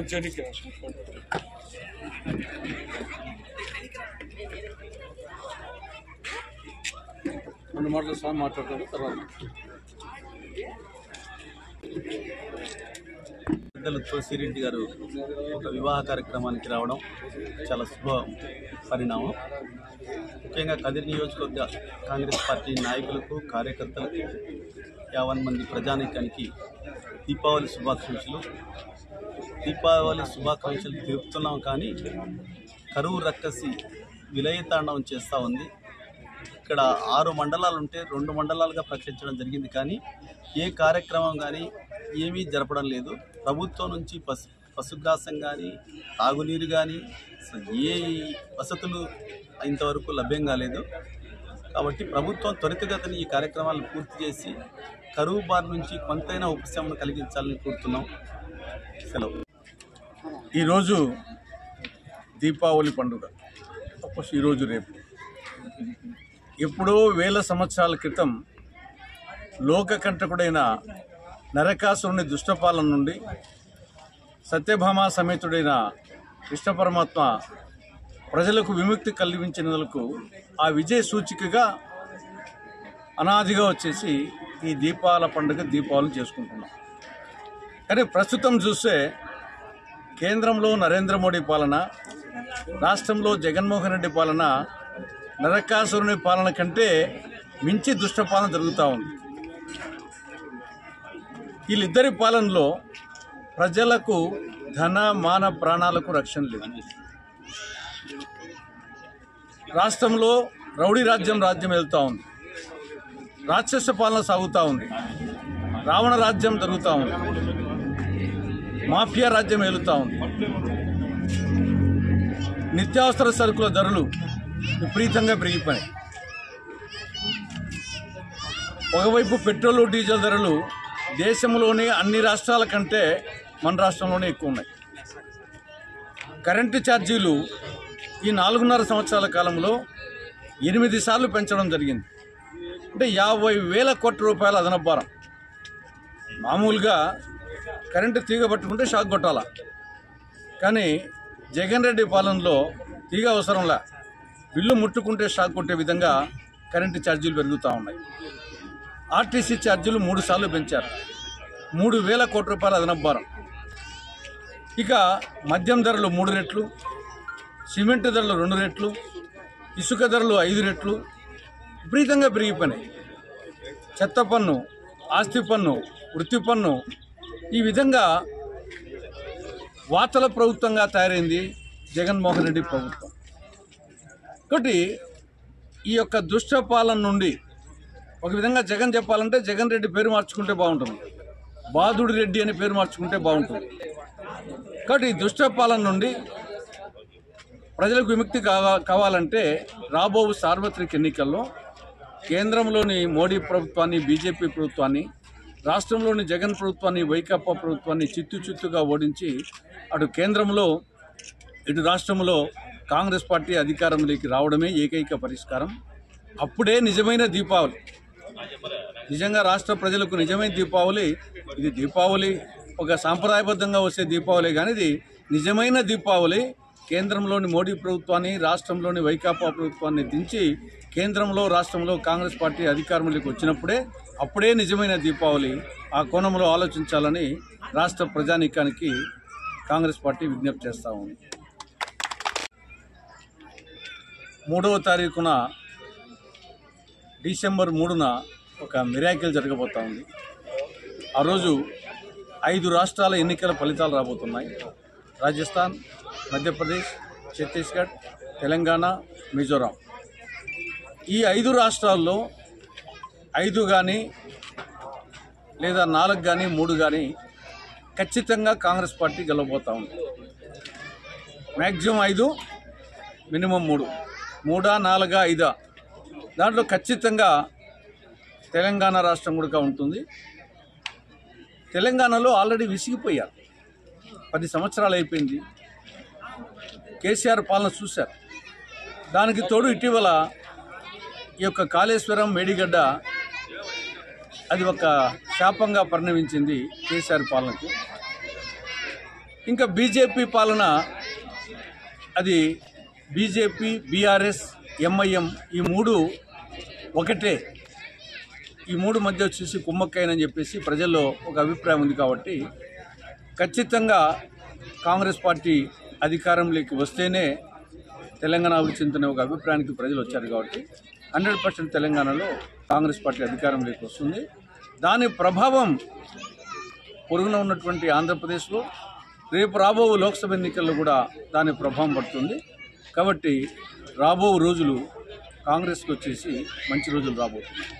కొంచెం రెండు మాటలు సార్ మాట్లాడతారు తర్వాత. పెద్దలు తులసిరెడ్డి గారు ఒక వివాహ కార్యక్రమానికి రావడం చాలా శుభ పరిణామం. ముఖ్యంగా కదిరి నియోజకవర్గ కాంగ్రెస్ పార్టీ నాయకులకు కార్యకర్తలకు యావన్ మంది ప్రజానీకానికి దీపావళి శుభాకాంక్షలు. దీపావళి శుభాకాంక్షలు తెలుపుతున్నాం కానీ కరువు రక్కసి విలయతాండవం చేస్తూ ఉంది. ఇక్కడ ఆరు మండలాలు ఉంటే రెండు మండలాలుగా ప్రకటించడం జరిగింది కానీ ఏ కార్యక్రమం కానీ ఏమీ జరపడం లేదు. ప్రభుత్వం నుంచి పశు పశుగ్రాసం కానీ తాగునీరు కానీ ఏ వసతులు ఇంతవరకు లభ్యం కాలేదు. కాబట్టి ప్రభుత్వం త్వరితగతిని ఈ కార్యక్రమాలను పూర్తి చేసి కరువు బారి నుంచి కొంతైనా ఉపశమనం కలిగించాలని కోరుతున్నాం. సెలవు. ఈరోజు దీపావళి పండుగ. తప్పస్ ఈరోజు రేపు. ఎప్పుడో వేల సంవత్సరాల క్రితం లోకకంటకుడైన నరకాసురుని దుష్టపాలన నుండి సత్యభామ సమేతుడైన కృష్ణ పరమాత్మ ప్రజలకు విముక్తి కలిగించినందుకు ఆ విజయ సూచికగా అనాదిగా వచ్చేసి ఈ దీపాల పండుగ దీపావళి చేసుకుంటున్నాం. కానీ ప్రస్తుతం చూస్తే కేంద్రంలో నరేంద్ర మోడీ పాలన రాష్ట్రంలో జగన్మోహన్ రెడ్డి పాలన నరకాసురుని పాలన కంటే మించి దుష్టపాలన జరుగుతూ ఉంది. వీళ్ళిద్దరి పాలనలో ప్రజలకు ధన మాన ప్రాణాలకు రక్షణ లేదు. రాష్ట్రంలో రౌడీ రాజ్యం రాజ్యం వెళ్తూ ఉంది. రాక్షస పాలన సాగుతూ ఉంది. రావణ రాజ్యం జరుగుతూ ఉంది. మాఫియా రాజ్యం ఏలుతా ఉంది. నిత్యావసర సరుకుల ధరలు విపరీతంగా పెరిగిపోయాయి ఒకవైపు పెట్రోలు డీజిల్ ధరలు దేశంలోని అన్ని రాష్ట్రాల కంటే మన రాష్ట్రంలోనే ఎక్కువ ఉన్నాయి. కరెంటు ఛార్జీలు ఈ నాలుగున్నర సంవత్సరాల కాలంలో ఎనిమిది సార్లు పెంచడం జరిగింది. అంటే యాభై వేల కోట్ల రూపాయల అదనభారం మామూలుగా కరెంటు తీగ పట్టుకుంటే షాక్ కొట్టాలా? కానీ జగన్ రెడ్డి పాలనలో తీగ అవసరంలా బిల్లు ముట్టుకుంటే షాక్ కొట్టే విధంగా కరెంటు ఛార్జీలు పెరుగుతూ ఉన్నాయి. ఆర్టీసీ ఛార్జీలు మూడు సార్లు పెంచారు. మూడు వేల కోట్ల రూపాయల అదనపు ఇక మద్యం ధరలు మూడు రెట్లు సిమెంట్ ధరలు రెండు రెట్లు ఇసుక ధరలు ఐదు రెట్లు విపరీతంగా పెరిగిపోయినాయి. చెత్త పన్ను ఆస్తి పన్ను వృత్తి పన్ను ఈ విధంగా వార్తల ప్రభుత్వంగా తయారైంది జగన్మోహన్ రెడ్డి ప్రభుత్వం. ఒకటి ఈ యొక్క దుష్టపాలన నుండి ఒక విధంగా జగన్ చెప్పాలంటే జగన్ రెడ్డి పేరు మార్చుకుంటే బాగుంటుంది. బాదుడి రెడ్డి అని పేరు మార్చుకుంటే బాగుంటుంది. కాబట్టి ఈ దుష్టపాలన నుండి ప్రజలకు విముక్తి కావాలంటే రాబో సార్వత్రిక ఎన్నికల్లో కేంద్రంలోని మోడీ ప్రభుత్వాన్ని బీజేపీ ప్రభుత్వాన్ని రాష్ట్రంలోని జగన్ ప్రభుత్వాన్ని వైకాపా ప్రభుత్వాన్ని చిత్తు చిత్తుగా ఓడించి అటు కేంద్రంలో ఇటు రాష్ట్రంలో కాంగ్రెస్ పార్టీ అధికారంలోకి రావడమే ఏకైక పరిష్కారం. అప్పుడే నిజమైన దీపావళి. నిజంగా రాష్ట్ర ప్రజలకు నిజమైన దీపావళి. ఇది దీపావళి ఒక సాంప్రదాయబద్ధంగా వచ్చే దీపావళి కానీ ఇది నిజమైన దీపావళి. కేంద్రంలోని మోడీ ప్రభుత్వాన్ని రాష్ట్రంలోని వైకాపా ప్రభుత్వాన్ని దించి కేంద్రంలో రాష్ట్రంలో కాంగ్రెస్ పార్టీ అధికారంలోకి వచ్చినప్పుడే అప్పుడే నిజమైన దీపావళి ఆ కోణంలో ఆలోచించాలని రాష్ట్ర ప్రజానీకానికి కాంగ్రెస్ పార్టీ విజ్ఞప్తి చేస్తూ ఉంది. మూడవ తారీఖున డిసెంబర్ మూడున ఒక మిరాకిల్ జరగబోతా ఉంది. ఆ రోజు ఐదు రాష్ట్రాల ఎన్నికల ఫలితాలు రాబోతున్నాయి. రాజస్థాన్ మధ్యప్రదేశ్ ఛత్తీస్గఢ్ తెలంగాణ మిజోరాం. ఈ ఐదు రాష్ట్రాల్లో ఐదు కానీ లేదా నాలుగు కానీ మూడు కానీ ఖచ్చితంగా కాంగ్రెస్ పార్టీ గెలవబోతా ఉంది. మ్యాక్సిమం ఐదు మినిమం మూడు. మూడా నాలుగా ఐదా? దాంట్లో ఖచ్చితంగా తెలంగాణ రాష్ట్రం కూడా ఉంటుంది. తెలంగాణలో ఆల్రెడీ విసిగిపోయారు. పది సంవత్సరాలు అయిపోయింది. కేసీఆర్ పాలన చూశారు. దానికి తోడు ఇటీవల ఈ యొక్క కాళేశ్వరం మేడిగడ్డ అది ఒక శాపంగా పరిణమించింది కేసీఆర్ పాలనకు. ఇంకా బీజేపీ పాలన అది బీజేపీ బీఆర్ఎస్ ఎంఐఎం ఈ మూడు ఒకటే. ఈ మూడు మధ్య వచ్చేసి కుమ్మక్కైనని చెప్పేసి ప్రజల్లో ఒక అభిప్రాయం ఉంది కాబట్టి ఖచ్చితంగా కాంగ్రెస్ పార్టీ అధికారంలోకి వస్తేనే తెలంగాణ అభివృద్ధి ఒక అభిప్రాయానికి ప్రజలు వచ్చారు కాబట్టి హండ్రెడ్ పర్సెంట్ తెలంగాణలో కాంగ్రెస్ పార్టీ అధికారంలోకి వస్తుంది. దాని ప్రభావం పొరుగున ఉన్నటువంటి ఆంధ్రప్రదేశ్లో రేపు రాబో లోక్సభ ఎన్నికల్లో కూడా దాని ప్రభావం పడుతుంది. కాబట్టి రాబో రోజులు కాంగ్రెస్కి వచ్చేసి మంచి రోజులు రాబోతున్నాయి.